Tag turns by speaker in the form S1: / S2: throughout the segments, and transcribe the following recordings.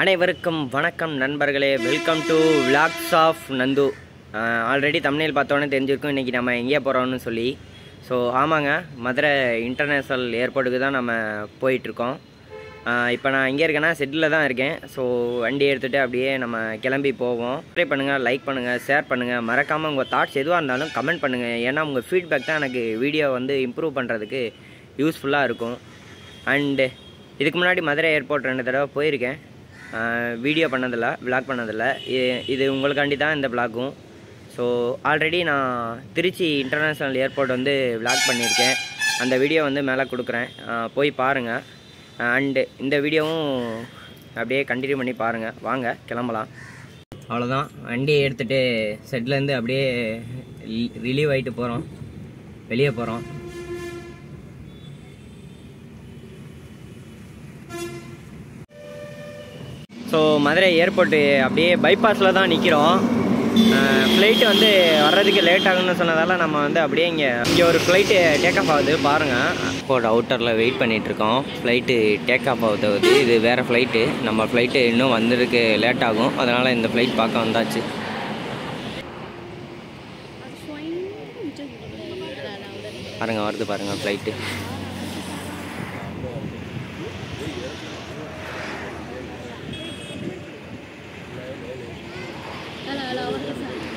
S1: அனைவருக்கும் வணக்கம் நண்பர்களே. Welcome to vlogs of Nandu already தமிழில் பார்த்தோன்னே தெரிஞ்சிருக்கும். இன்றைக்கி நம்ம எங்கே போகிறோம்னு சொல்லி. ஸோ ஆமாங்க. மதுரை இன்டர்நேஷ்னல் ஏர்போர்ட்டுக்கு தான் நம்ம போயிட்டுருக்கோம். இப்போ நான் இங்கே இருக்கேன்னா செட்டில் தான் இருக்கேன். ஸோ வண்டி எடுத்துகிட்டு அப்படியே நம்ம கிளம்பி போவோம். சப்ஸ்கிரைப் பண்ணுங்கள் லைக் பண்ணுங்கள் ஷேர் பண்ணுங்கள் மறக்காமல் உங்கள் தாட்ஸ் எதுவாக இருந்தாலும் கமெண்ட் பண்ணுங்கள் ஏன்னா உங்கள் ஃபீட்பேக் தான் எனக்கு வீடியோ வந்து இம்ப்ரூவ் பண்ணுறதுக்கு யூஸ்ஃபுல்லாக இருக்கும். அண்டு இதுக்கு முன்னாடி மதுரை ஏர்போர்ட் ரெண்டு தடவை போயிருக்கேன். வீடியோ பண்ணதில்ல விளாக் பண்ணதில்லை. இது உங்களுக்காண்டி தான் இந்த விளாகும் ஸோ ஆல்ரெடி நான் திருச்சி இன்டர்நேஷ்னல் ஏர்போர்ட் வந்து விளாக் பண்ணியிருக்கேன். அந்த வீடியோ வந்து மேலே கொடுக்குறேன். போய் பாருங்கள் அண்டு இந்த வீடியோவும் அப்படியே கண்டினியூ பண்ணி பாருங்கள் வாங்க கிளம்பலாம். அவ்வளோதான் வண்டியை எடுத்துகிட்டு செட்லேருந்து அப்படியே ரிலீவ் ஆகிட்டு போகிறோம் வெளியே போகிறோம் ஸோ மதுரை ஏர்போர்ட்டு அப்படியே பைபாஸில் தான் நிற்கிறோம் ஃப்ளைட்டு வந்து வர்றதுக்கு லேட் ஆகும்னு சொன்னதால நம்ம வந்து அப்படியே இங்கே இங்கே ஒரு ஃப்ளைட்டு டேக் ஆஃப் ஆகுது பாருங்கள் ஏர்போர்ட் அவுட்டரில் வெயிட் பண்ணிகிட்ருக்கோம் ஃப்ளைட்டு டேக் ஆஃப் ஆகுது இது வேறு ஃப்ளைட்டு நம்ம ஃப்ளைட்டு இன்னும் வந்ததுக்கு லேட் ஆகும். அதனால் இந்த ஃப்ளைட் பார்க்க வந்தாச்சு. பாருங்கள் வருது பாருங்கள் ஃப்ளைட்டு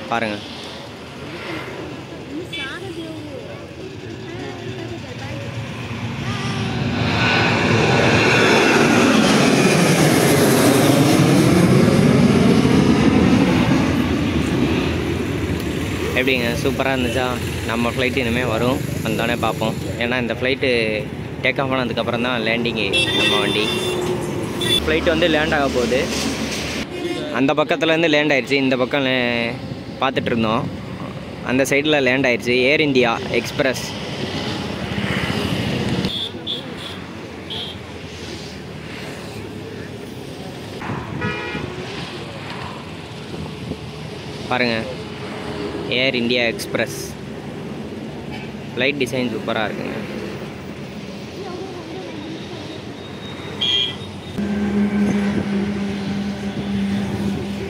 S1: பாருங்க. எப்படிங்க? சூப்பராக இருந்துச்சா? நம்ம ஃப்ளைட் இனிமேல் வரும். வந்தோடனே பார்ப்போம். ஏன்னா இந்த ஃப்ளைட்டு டேக் ஆஃப் ஆனதுக்கப்புறம் தான் லேண்டிங்கு நம்ம வண்டி. ஃப்ளைட் வந்து லேண்ட் ஆக போகுது. அந்த பக்கத்துலேருந்து லேண்ட் ஆயிடுச்சு. இந்த பக்கம் பார்த்துட்ருந்தோம். அந்த சைடில் லேண்ட் ஆயிடுச்சு. ஏர் இந்தியா எக்ஸ்பிரஸ் பாருங்கள் Air India Express flight design சூப்பராக இருக்குங்க.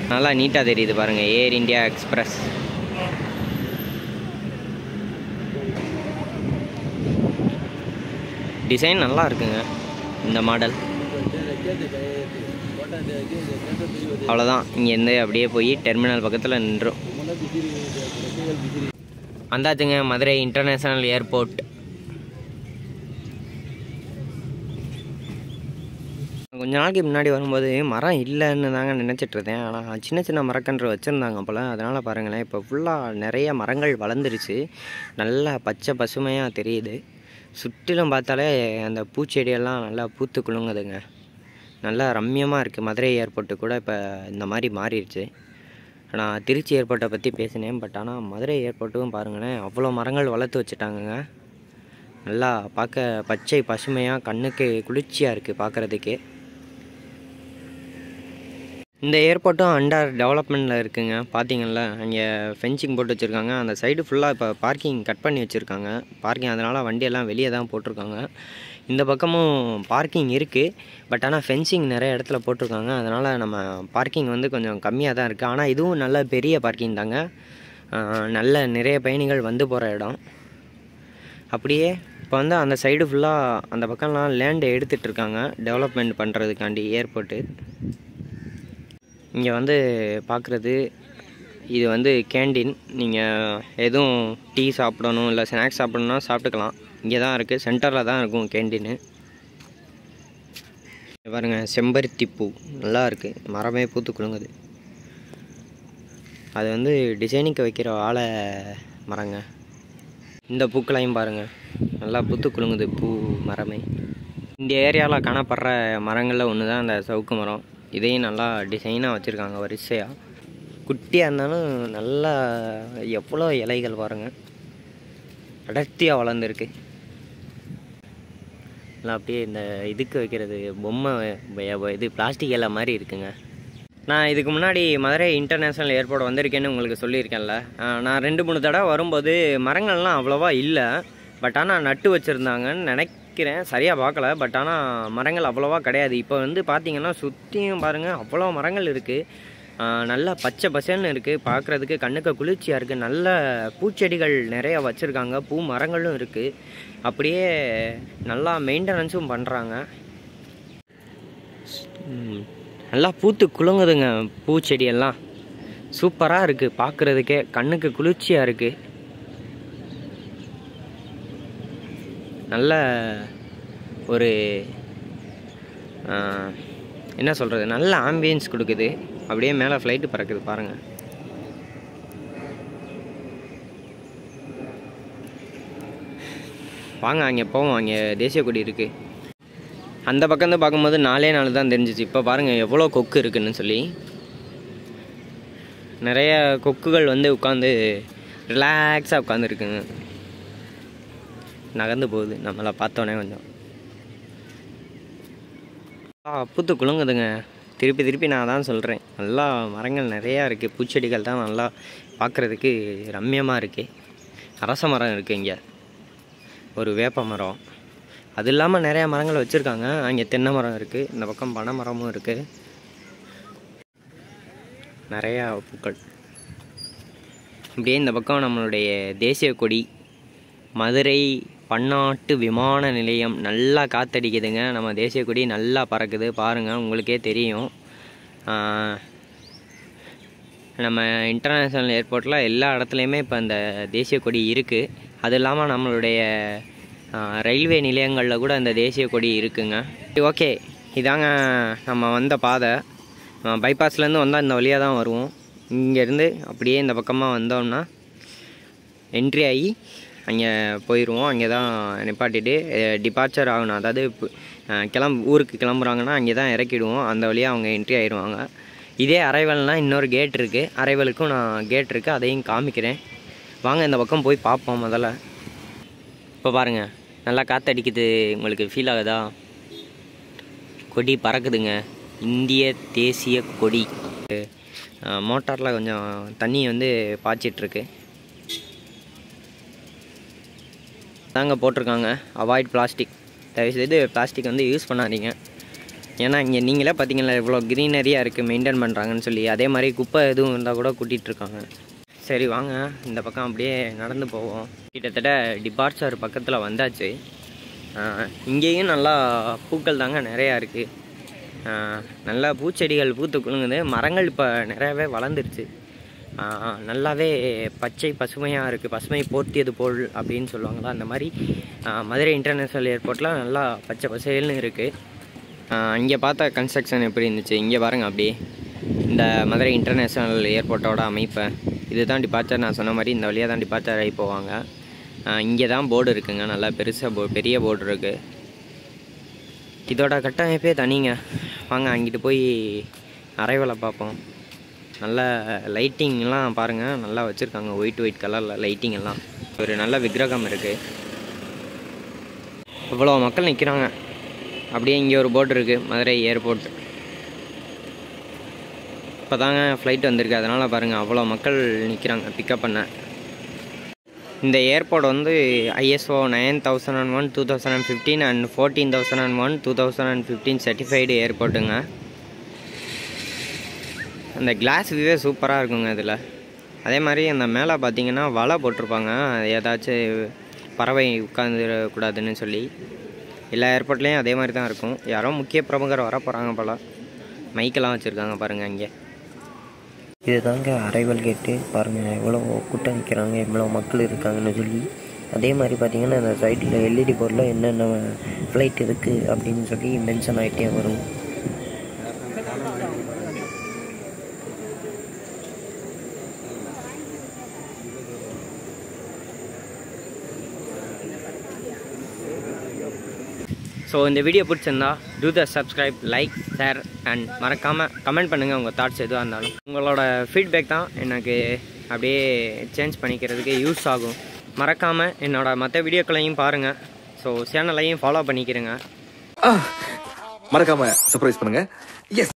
S1: நல்லா நீட்டாக தெரியுது பாருங்கள் ஏர் இண்டியா எக்ஸ்பிரஸ் டிசைன் நல்லா இருக்குங்க இந்த மாடல் அவ்வளோதான் இங்கேருந்து அப்படியே போய் டெர்மினல் பக்கத்தில் நின்றோம். வந்தாச்சுங்க மதுரை இன்டர்நேஷ்னல் ஏர்போர்ட் கொஞ்ச நாளைக்கு முன்னாடி வரும்போது மரம் இல்லைன்னு தாங்க நினச்சிட்டு இருந்தேன். ஆனால் சின்ன சின்ன மரக்கன்று வச்சுருந்தாங்க போல். அதனால் பாருங்களேன் இப்போ ஃபுல்லாக நிறைய மரங்கள் வளர்ந்துருச்சு. நல்லா பச்சை பசுமையாக தெரியுது. சுற்றிலும் பார்த்தாலே அந்த பூச்செடியெல்லாம் நல்லா பூத்து குலுங்குதுங்க. நல்லா ரம்மியமாக இருக்குது மதுரை ஏர்போர்ட்டு கூட இப்போ இந்த மாதிரி மாறிடுச்சு. நான் திருச்சி ஏர்போர்ட்டை பற்றி பேசினேன். பட் ஆனால் மதுரை ஏர்போர்ட்டுக்கும் பாருங்களேன் அவ்வளோ மரங்கள் வளர்த்து வச்சுட்டாங்கங்க. நல்லா பார்க்க பச்சை பசுமையாக கண்ணுக்கு குளிர்ச்சியாக இருக்குது பார்க்குறதுக்கே. இந்த ஏர்போர்ட்டும் அண்டர் டெவலப்மெண்ட்டில் இருக்குங்க. பார்த்தீங்கள்ல அங்கே ஃபென்சிங் போட்டு வச்சுருக்காங்க. அந்த சைடு ஃபுல்லாக இப்போ பார்க்கிங் கட் பண்ணி வச்சுருக்காங்க. பார்க்கிங் அதனால் வண்டியெல்லாம் வெளியே தான் போட்டிருக்காங்க. இந்த பக்கமும் பார்க்கிங் இருக்குது பட் ஆனால் ஃபென்சிங் நிறைய இடத்துல போட்டிருக்காங்க. அதனால் நம்ம பார்க்கிங் வந்து கொஞ்சம் கம்மியாக தான் இருக்குது ஆனால் இதுவும் நல்ல பெரிய பார்க்கிங் தாங்க. நல்ல நிறைய பயணிகள் வந்து போகிற இடம். அப்படியே இப்போ வந்து அந்த சைடு ஃபுல்லாக அந்த பக்கம்லாம் லேண்டு எடுத்துகிட்ருக்காங்க டெவலப்மெண்ட் பண்ணுறதுக்காண்டி ஏர்போர்ட்டு இங்கே வந்து பார்க்குறது இது வந்து கேண்டீன். நீங்கள் எதுவும் டீ சாப்பிடணும் இல்லை ஸ்நாக்ஸ் சாப்பிடணும்னா சாப்பிட்டுக்கலாம். இங்கே தான் இருக்குது சென்டரில் தான் இருக்கும் கேண்டீனு. பாருங்கள் செம்பருத்தி பூ. நல்லா இருக்குது மரமே பூத்து குலுங்குது. அது வந்து டிசைனிங்க்கு வைக்கிற வாழை மரங்க. இந்த பூக்களையும் பாருங்கள் நல்லா பூத்து குலுங்குது பூ மரமே. இந்த ஏரியாவில் காணப்படுற மரங்களில் ஒன்று தான் அந்த சவுக்கு மரம். இதையும் நல்லா டிசைனாக வச்சுருக்காங்க வரிசையாக குட்டியாக இருந்தாலும் நல்லா எவ்வளோ இலைகள் பாருங்கள் அடர்த்தியாக வளர்ந்துருக்கு. நல்லா அப்படியே இந்த இதுக்கு வைக்கிறது பொம்மை இது பிளாஸ்டிக் இலை மாதிரி இருக்குங்க. நான் இதுக்கு முன்னாடி மதுரை இன்டர்நேஷ்னல் ஏர்போர்ட் வந்திருக்கேன்னு உங்களுக்கு சொல்லியிருக்கேன்ல. நான் ரெண்டு மூணு தடவை வரும்போது மரங்கள்லாம் அவ்வளோவா இல்லை. பட் ஆனால் நட்டு வச்சுருந்தாங்கன்னு நினைக்க நினைக்கிறேன். சரியாக பார்க்கல. பட் ஆனால் மரங்கள் அவ்வளோவா கிடையாது. இப்போ வந்து பார்த்தீங்கன்னா சுற்றியும் பாருங்கள் அவ்வளோ மரங்கள் இருக்குது நல்லா பச்சை பசேல்னு இருக்குது பார்க்குறதுக்கு கண்ணுக்கு குளிர்ச்சியாக இருக்குது நல்ல பூச்செடிகள் நிறையா வச்சுருக்காங்க. பூ மரங்களும் இருக்குது அப்படியே நல்லா மெயின்டெனன்ஸும் பண்ணுறாங்க நல்லா பூத்து குலுங்குதுங்க பூச்செடியெல்லாம். சூப்பராக இருக்குது பார்க்குறதுக்கே கண்ணுக்கு குளிர்ச்சியாக இருக்குது நல்ல ஒரு என்ன சொல்கிறது நல்ல ஆம்பியன்ஸ் கொடுக்குது. அப்படியே மேலே ஃப்ளைட்டு பறக்குது பாருங்கள் வாங்க அங்கே போவோம். அங்கே தேசிய கொடி இருக்குது அந்த பக்கம் பார்க்கும்போது நாலே நாள் தான் தெரிஞ்சிச்சு. இப்போ பாருங்கள் எவ்வளோ கொக்கு இருக்குதுன்னு சொல்லி. நிறைய கொக்குகள் வந்து உட்காந்து ரிலாக்ஸாக உட்காந்துருக்குங்க நகர்ந்து போகுது. நம்மளை பார்த்தோன்னே கொஞ்சம். ஆ பூத்து குலுங்குதுங்க. திருப்பி திருப்பி நான் தான் சொல்கிறேன் நல்லா மரங்கள் நிறையா இருக்குது பூச்செடிகள் தான் நல்லா பார்க்குறதுக்கு ரம்மியமாக இருக்குது அரச மரம் இருக்குது இங்கே. ஒரு வேப்ப மரம். அது இல்லாமல் நிறையா மரங்கள் வச்சுருக்காங்க. அங்கே தென்னை மரம் இருக்குது இந்த பக்கம் பனை மரமும் இருக்குது நிறையா பூக்கள். இப்படியே இந்த பக்கம் நம்மளுடைய தேசிய கொடி மதுரை பன்னாட்டு விமான நிலையம் நல்லா காத்தடிக்குதுங்க. நம்ம தேசிய கொடி நல்லா பறக்குது. பாருங்கள் உங்களுக்கே தெரியும். நம்ம இன்டர்நேஷ்னல் ஏர்போர்ட்டில் எல்லா இடத்துலையுமே இப்போ அந்த தேசிய கொடி இருக்குது அது இல்லாமல் நம்மளுடைய ரயில்வே நிலையங்களில் கூட இந்த தேசிய கொடி இருக்குங்க. ஓகே இதாங்க நம்ம வந்த பாதை. பைபாஸ்லேருந்து வந்தால் இந்த வழியாக தான் வருவோம். இங்கேருந்து அப்படியே இந்த பக்கமாக வந்தோம்னா என்ட்ரி ஆகி அங்கே போயிடுவோம் அங்கே தான் நிப்பாட்டிட்டு டிபார்ச்சர் ஆகணும். அதாவது இப்போ, கிளம்பு ஊருக்கு கிளம்புறாங்கன்னா அங்கே தான் இறக்கிடுவோம். அந்த வழியாக அவங்க என்ட்ரி ஆயிடுவாங்க இதே அரைவல்னால் இன்னொரு கேட் இருக்குது அரைவலுக்கும் நான் கேட் இருக்குது அதையும் காமிக்கிறேன். வாங்க இந்த பக்கம் போய் பார்ப்போம் முதல்ல. இப்போ பாருங்கள் நல்லா காற்றடிக்குது உங்களுக்கு ஃபீல் ஆகுதா? கொடி பறக்குதுங்க. இந்திய தேசிய கொடி. மோட்டாரில் கொஞ்சம் தண்ணி வந்து பாய்ச்சிட்ருக்கு தாங்க போட்டிருக்காங்க. அவாய்ட் பிளாஸ்டிக் தயவுசெய்து பிளாஸ்டிக் வந்து யூஸ் பண்ணாதீங்க. ஏன்னா இங்கே நீங்களே பார்த்தீங்களா இவ்வளோ க்ரீனரியாக இருக்குது மெயின்டைன் பண்ணுறாங்கன்னு சொல்லி. அதே மாதிரி குப்பை எதுவும் இருந்தால் கூட கூட்டிகிட்டு இருக்காங்க. சரி வாங்க. இந்த பக்கம் அப்படியே நடந்து போவோம். கிட்டத்தட்ட டிபார்ச்சர் பக்கத்தில் வந்தாச்சு. இங்கேயும் நல்லா பூக்கள் தாங்க நிறையா இருக்குது நல்லா பூச்செடிகள் பூத்து குலுங்குது. மரங்கள் இப்போ நிறையாவே வளர்ந்துருச்சு. நல்லாவே பச்சை பசுமையாக இருக்குது பசுமை போர்த்தியது போல் அப்படின்னு சொல்லுவாங்களா? அந்த மாதிரி மதுரை இன்டர்நேஷ்னல் ஏர்போர்ட்டில் நல்லா பச்சை பசேல்னு இருக்குது இங்கே பார்த்த கன்ஸ்ட்ரக்ஷன் எப்படி இருந்துச்சு? இங்கே பாருங்கள் அப்படியே. இந்த மதுரை இன்டர்நேஷ்னல் ஏர்போர்ட்டோட அமைப்பை. இதுதான் டிபார்ச்சர் நான் சொன்ன மாதிரி இந்த வழியாக தான் டிபார்ச்சர் ஆகி போவாங்க. இங்கே தான் போர்டு இருக்குங்க. நல்லா பெருசாக போ பெரிய போர்டு இருக்குது இதோட கட்டமைப்பே தனிங்க. வாங்க அங்கிட்டு போய் அரைவலை பார்ப்போம். நல்ல லைட்டிங்லாம் பாருங்கள் நல்லா வச்சுருக்காங்க. ஒயிட் ஒயிட் கலரில் லைட்டிங் எல்லாம் ஒரு நல்ல விக்கிரகம் இருக்குது இவ்வளோ மக்கள் நிற்கிறாங்க அப்படியே இங்கே ஒரு போட் இருக்குது மதுரை ஏர்போர்ட் இப்போ தாங்க ஃப்ளைட் வந்திருக்கு. அதனால் பாருங்கள் அவ்வளோ மக்கள் நிற்கிறாங்க பிக்கப் பண்ண. இந்த ஏர்போர்ட் வந்து ISO nine thousand and one two thousand and fifteen and fourteen thousand and one two thousand and fifteen certified ஏர்போர்ட்டுங்க அந்த கிளாஸ் வியூவே சூப்பராக இருக்குங்க இதில். அதே மாதிரி அந்த மேலே பார்த்தீங்கன்னா வலை போட்டிருப்பாங்க. ஏதாச்சும் பறவை உட்காந்துடக்கூடாதுன்னு சொல்லி. எல்லா ஏர்போர்ட்லேயும் அதே மாதிரி தான் இருக்கும். யாரோ முக்கிய பிரமுகர் வர போகிறாங்க போல். மைக்கெல்லாம் வச்சுருக்காங்க பாருங்கள் இங்கே
S2: இதுதாங்க அரைவல் கேட்டு பாருங்கள் எவ்வளோ கூட்டம் நிற்கிறாங்க எவ்வளோ மக்கள் இருக்காங்கன்னு சொல்லி. அதே மாதிரி பார்த்தீங்கன்னா அந்த சைட்டில் எல்இடி போர்டில் என்னென்ன ஃப்ளைட் இருக்குது அப்படின்னு சொல்லி மென்ஷன் ஆகிட்டே வரும்.
S1: ஸோ இந்த வீடியோ பிடிச்சிருந்தா do the subscribe like share and மறக்காமல் கமெண்ட் பண்ணுங்கள் உங்கள் தாட்ஸ் எதுவாக இருந்தாலும். உங்களோட ஃபீட்பேக் தான் எனக்கு அப்படியே சேஞ்ச் பண்ணிக்கிறதுக்கு யூஸ் ஆகும். மறக்காமல் என்னோட மற்ற வீடியோக்களையும் பாருங்கள் ஸோ சேனலையும் ஃபாலோ பண்ணிக்கிறேங்க
S3: மறக்காமல் சர்ப்ரைஸ் பண்ணுங்கள் எஸ்